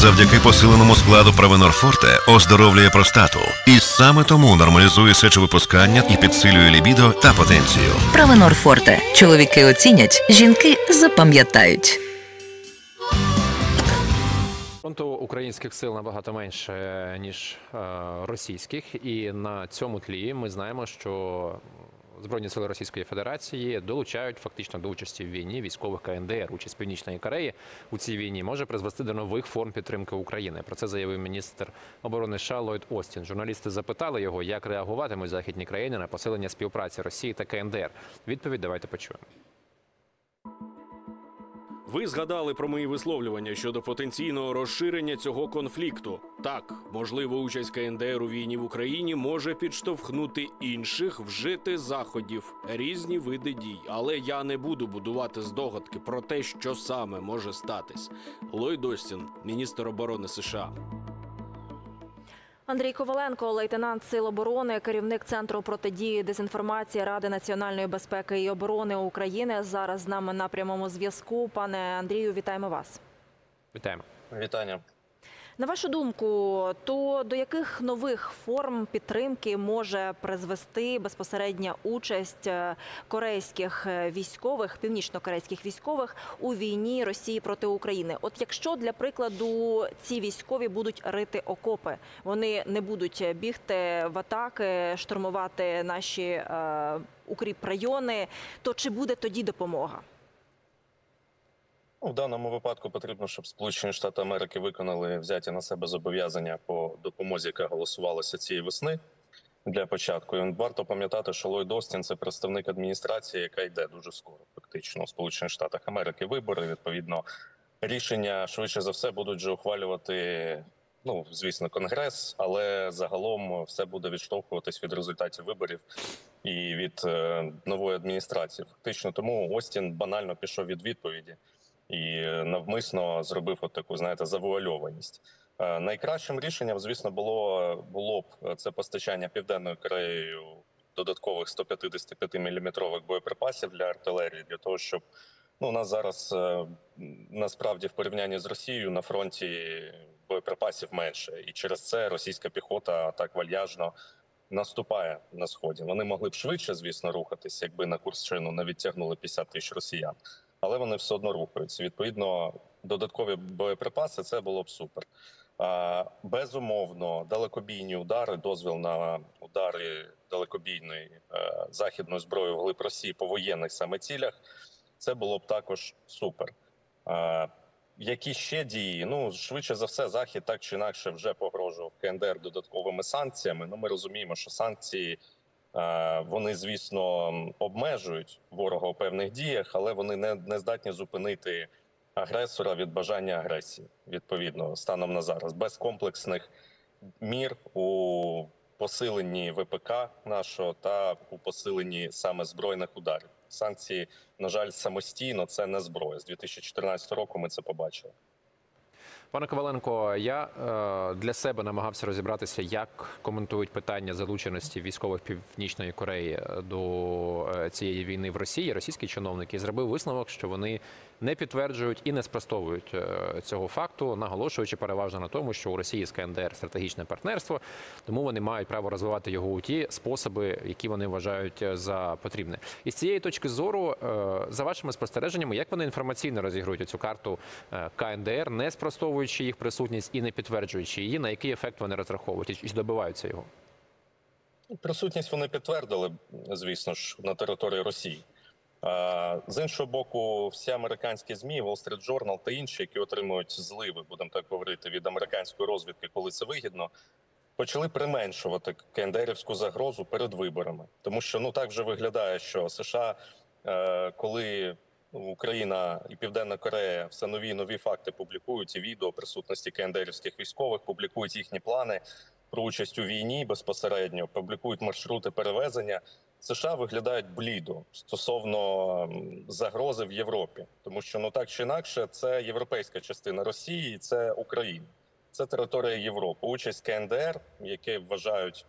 завдяки посиленому складу Провенор Форте оздоровлює простату. І саме тому нормалізує сечовипускання і підсилює лібідо та потенцію. Правенор Форте. Чоловіки оцінять, жінки запам'ятають. Фронту українських сил набагато менше ніж е, російських, і на цьому тлі ми знаємо, що збройні сили Російської Федерації долучають фактично до участі в війні військових КНДР. Участь Північної Кореї у цій війні може призвести до нових форм підтримки України. Про це заявив міністр оборони США Ллойд Остін. Журналісти запитали його, як реагуватимуть західні країни на посилення співпраці Росії та КНДР. Відповідь давайте почуємо. Ви згадали про мої висловлювання щодо потенційного розширення цього конфлікту. Так, можливо, участь КНДР у війні в Україні може підштовхнути інших вжити заходів, різні види дій. Але я не буду будувати здогадки про те, що саме може статись. Ллойд Остін, міністр оборони США. Андрій Коваленко, лейтенант Сил оборони, керівник центру протидії дезінформації Ради національної безпеки і оборони України. Зараз з нами на прямому зв'язку. Пане Андрію, вітаємо вас. Вітаємо. Вітання. На вашу думку, то до яких нових форм підтримки може призвести безпосередня участь е, корейських е, військових, північно-корейських військових у війні Росії проти України? От якщо для прикладу ці військові будуть рити окопи, вони не будуть бігти в атаки, штурмувати наші е, укріп райони, то чи буде тоді допомога? Ну, в даному випадку потрібно, щоб Сполучені Штати Америки виконали взяті на себе зобов'язання по допомозі, яка голосувалася цієї весни. Для початку І варто пам'ятати, що Ллойд Остін – це представник адміністрації, яка йде дуже скоро, фактично у Сполучених Штатах Америки. Вибори відповідно рішення швидше за все будуть вже ухвалювати. Ну, звісно, конгрес, але загалом все буде відштовхуватись від результатів виборів і від е, нової адміністрації. Фактично, тому Остін банально пішов від відповіді і навмисно зробив от таку, знаєте, завуальованість. Е, Найкращим рішенням, звісно, було було б це постачання південною Кореєю додаткових 155 мм боєприпасів для артилерії, для того, щоб ну у нас зараз е, насправді в порівнянні з Росією на фронті боєприпасів менше, і через це російська піхота так вальяжно наступає на сході. Вони могли б швидше, звісно, рухатись, якби на Курщину не відтягнули 50 тисяч росіян, але вони все одно рухаються. Відповідно, додаткові боєприпаси це було б супер. Безумовно, далекобійні удари, дозвіл на удари далекобійної е, західної зброї в глиб Росії по воєнних саме цілях. Це було б також супер. Які ще дії? Ну швидше за все, захід так чи інакше вже погрожував КНДР додатковими санкціями. Ну, ми розуміємо, що санкції вони, звісно, обмежують ворога у певних діях, але вони не, не здатні зупинити агресора від бажання агресії. Відповідно, станом на зараз без комплексних мір у посиленні ВПК нашого та у посиленні саме збройних ударів. Санкції, на жаль, самостійно це не зброя. З 2014 року ми це побачили. Пане Коваленко, я е, для себе намагався розібратися, як коментують питання залученості військових Північної Кореї до е, цієї війни в Росії. Російські чиновники зробив висновок, що вони не підтверджують і не спростовують е, цього факту, наголошуючи переважно на тому, що у Росії з КНДР стратегічне партнерство, тому вони мають право розвивати його у ті способи, які вони вважають за потрібне. І з цієї точки зору, е, за вашими спостереженнями, як вони інформаційно розігрують цю карту е, КНДР, не спростовуючи їх присутність і не підтверджуючи її, на який ефект вони розраховують і добиваються його. Присутність вони підтвердили, звісно ж, на території Росії. З іншого боку, всі американські змі, Wall Street Journal та інші, які отримують зливи, будемо так говорити, від американської розвідки, коли це вигідно, почали применшувати кендерівську загрозу перед виборами, тому що ну так вже виглядає, що США, е, коли Україна і Південна Корея все нові нові факти публікують і відео присутності кендерівських військових, публікують їхні плани про участь у війні безпосередньо, публікують маршрути перевезення. США виглядають блідо стосовно загрози в Європі, тому що ну так чи інакше, це європейська частина Росії, це Україна, це територія Європи. Участь КНДР, яке вважають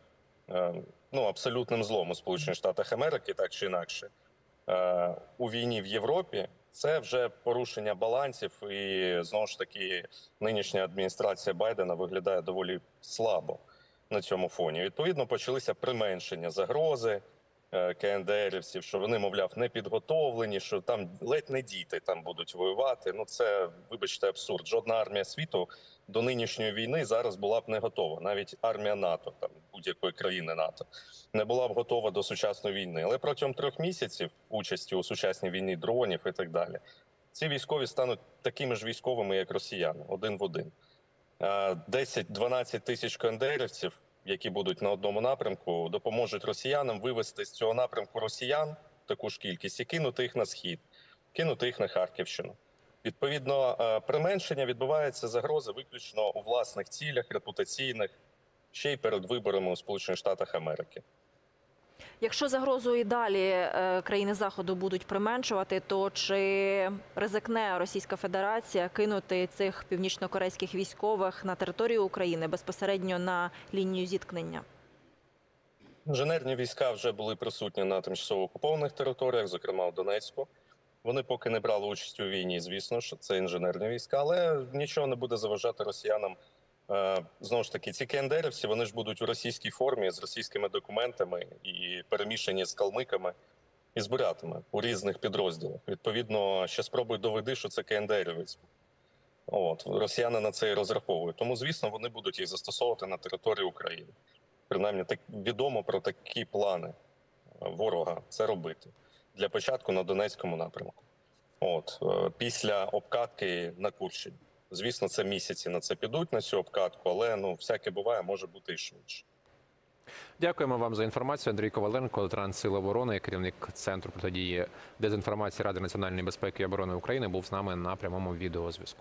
е, ну абсолютним злом у Сполучених Штатах Америки, так чи інакше, е, у війні в Європі Це вже порушення балансів, і знову ж таки нинішня адміністрація Байдена виглядає доволі слабо на цьому фоні. Відповідно, почалися применшення загрози е, КНДРівців, що вони, мовляв, не підготовлені, що там ледь не діти там будуть воювати. Ну це, вибачте, абсурд. Жодна армія світу до нинішньої війни зараз була б не готова. Навіть армія НАТО, там будь-якої країни НАТО, не була б готова до сучасної війни. Але протягом трьох місяців участі у сучасній війні дронів і так далі, ці військові стануть такими ж військовими, як росіяни, один в один. Е, 10-12 тисяч КНДРівців, які будуть на одному напрямку, допоможуть росіянам вивести з цього напрямку росіян таку ж кількість і кинути їх на схід, кинути їх на Харківщину. Відповідно, применшення відбувається загрози виключно у власних цілях, репутаційних, ще й перед виборами у Сполучених Штатах Америки. Якщо загрозу і далі е, країни заходу будуть применшувати, то чи ризикне Російська Федерація кинути цих північнокорейських військових на територію України безпосередньо на лінію зіткнення? Інженерні війська вже були присутні на тимчасово окупованих територіях, зокрема в Донецьку. Вони поки не брали участь у війні, звісно ж, це інженерні війська, але нічого не буде заважати росіянам. Е, Знову ж таки, ці КНДРівці вони ж будуть у російській формі з російськими документами і перемішані з калмиками і з бурятами у різних підрозділах. Відповідно, ще спробуй доведи, що це КНДРівець. От росіяни на це і розраховують. Тому, звісно, вони будуть їх застосовувати на території України. Принаймні, так відомо про такі плани е, ворога це робити для початку на Донецькому напрямку. От е, після обкатки на Курщині. Звісно, це місяці на це підуть на цю обкатку, але ну всяке буває, може бути і швидше. Дякуємо вам за інформацію. Андрій Коваленко, ветеран Сил оборони, керівник центру протидії дезінформації Ради національної безпеки і оборони України, був з нами на прямому відеозв'язку.